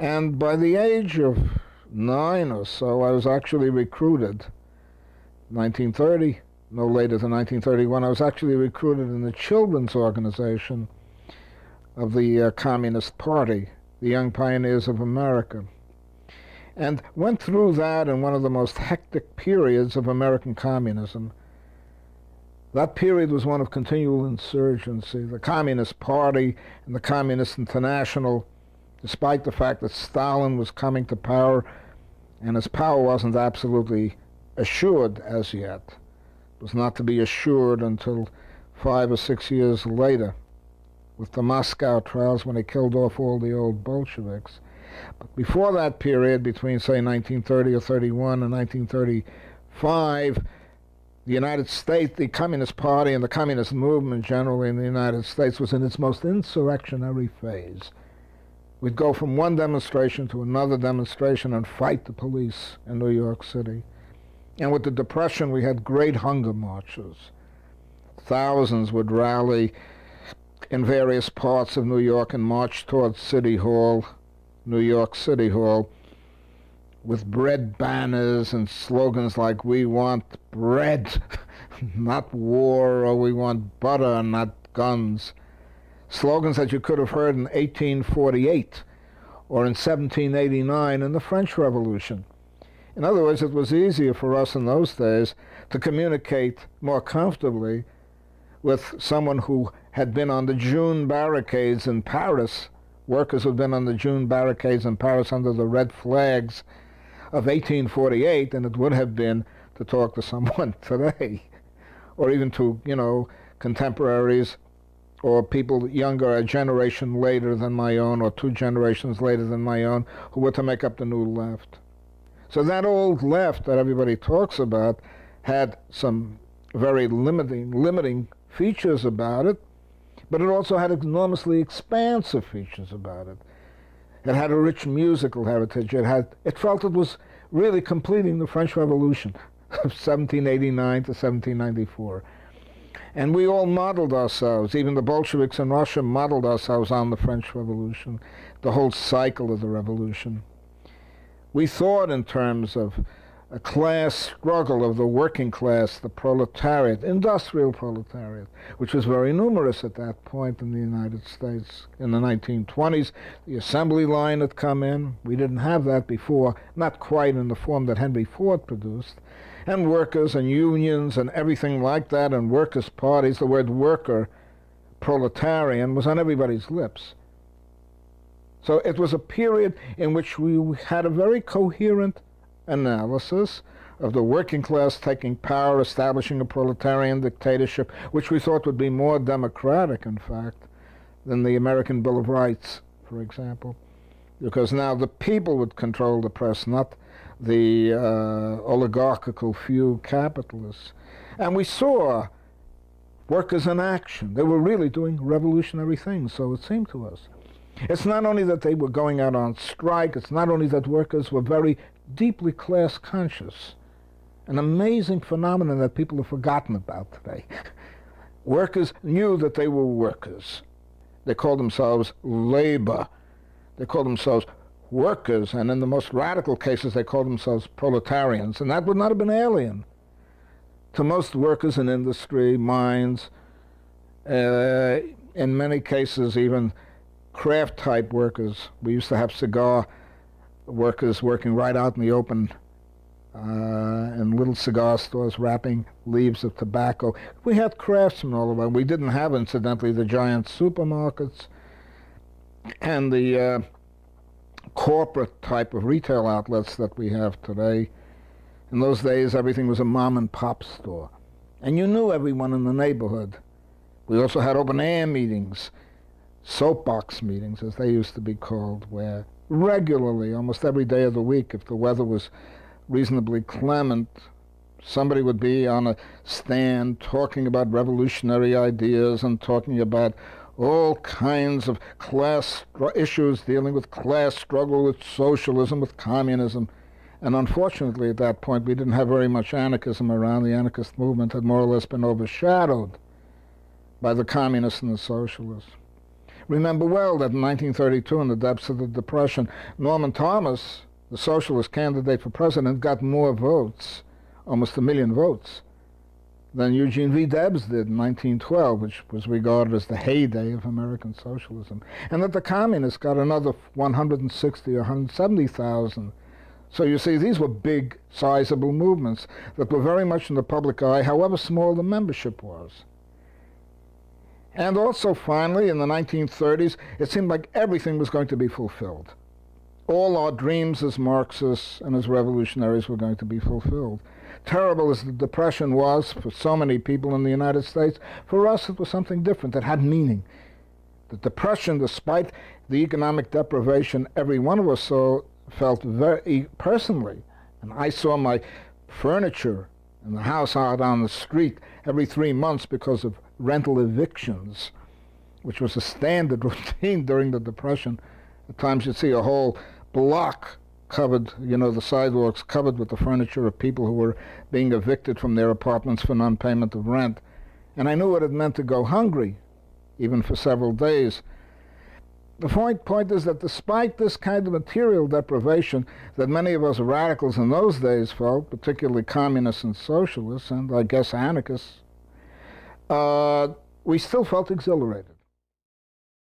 And by the age of nine or so, I was actually recruited. 1930, no later than 1931, I was actually recruited in the children's organization of the uh, Communist Party, the Young Pioneers of America, and went through that in one of the most hectic periods of American communism. That period was one of continual insurgency. The Communist Party and the Communist International, despite the fact that Stalin was coming to power and his power wasn't absolutely assured as yet, it was not to be assured until five or six years later with the Moscow trials when he killed off all the old Bolsheviks. But before that period, between, say, 1930 or 31 and 1935, the United States, the Communist Party, and the Communist movement generally in the United States was in its most insurrectionary phase. We'd go from one demonstration to another demonstration and fight the police in New York City. And with the Depression, we had great hunger marches. Thousands would rally in various parts of New York and march towards City Hall, New York City Hall, with bread banners and slogans like, We want bread, not war, or we want butter, not guns. Slogans that you could have heard in 1848 or in 1789 in the French Revolution. In other words, it was easier for us in those days to communicate more comfortably with someone who had been on the June barricades in Paris, workers who had been on the June barricades in Paris under the red flags of 1848 than it would have been to talk to someone today, or even to, you know, contemporaries or people younger, a generation later than my own, or two generations later than my own, who were to make up the new left. So that old left that everybody talks about had some very limiting, limiting features about it, but it also had enormously expansive features about it. It had a rich musical heritage. It had it felt it was really completing the French Revolution of 1789 to 1794. And we all modeled ourselves, even the Bolsheviks in Russia modeled ourselves on the French Revolution, the whole cycle of the revolution. We thought in terms of a class struggle of the working class, the proletariat, industrial proletariat, which was very numerous at that point in the United States. In the 1920s, the assembly line had come in. We didn't have that before, not quite in the form that Henry Ford produced. And workers and unions and everything like that, and workers' parties, the word worker, proletarian, was on everybody's lips. So it was a period in which we had a very coherent analysis of the working class taking power, establishing a proletarian dictatorship, which we thought would be more democratic, in fact, than the American Bill of Rights, for example, because now the people would control the press, not the uh, oligarchical few capitalists. And we saw workers in action. They were really doing revolutionary things, so it seemed to us. It's not only that they were going out on strike, it's not only that workers were very deeply class conscious, an amazing phenomenon that people have forgotten about today. workers knew that they were workers. They called themselves labor. They called themselves workers, and in the most radical cases, they called themselves proletarians, and that would not have been alien to most workers in industry, mines, uh, in many cases, even craft type workers. We used to have cigar workers working right out in the open uh, in little cigar stores wrapping leaves of tobacco. We had craftsmen all over. We didn't have, incidentally, the giant supermarkets and the uh, corporate type of retail outlets that we have today. In those days, everything was a mom and pop store. And you knew everyone in the neighborhood. We also had open air meetings, soapbox meetings, as they used to be called, where regularly, almost every day of the week, if the weather was reasonably clement, somebody would be on a stand talking about revolutionary ideas and talking about all kinds of class issues dealing with class struggle, with socialism, with communism. And unfortunately, at that point, we didn't have very much anarchism around. The anarchist movement had more or less been overshadowed by the communists and the socialists. Remember well that in 1932, in the depths of the Depression, Norman Thomas, the socialist candidate for president, got more votes, almost a million votes, than Eugene V. Debs did in 1912, which was regarded as the heyday of American socialism, and that the communists got another 160 or 170,000. So you see, these were big, sizable movements that were very much in the public eye, however small the membership was. And also, finally, in the 1930s, it seemed like everything was going to be fulfilled. All our dreams as Marxists and as revolutionaries were going to be fulfilled. Terrible as the Depression was for so many people in the United States, for us it was something different that had meaning. The Depression, despite the economic deprivation every one of us saw, felt very personally. And I saw my furniture in the house out on the street every three months because of rental evictions, which was a standard routine during the Depression. At times you'd see a whole block covered, you know, the sidewalks covered with the furniture of people who were being evicted from their apartments for non-payment of rent. And I knew what it meant to go hungry, even for several days. The point, point is that despite this kind of material deprivation that many of us radicals in those days felt, particularly communists and socialists, and I guess anarchists, uh, we still felt exhilarated.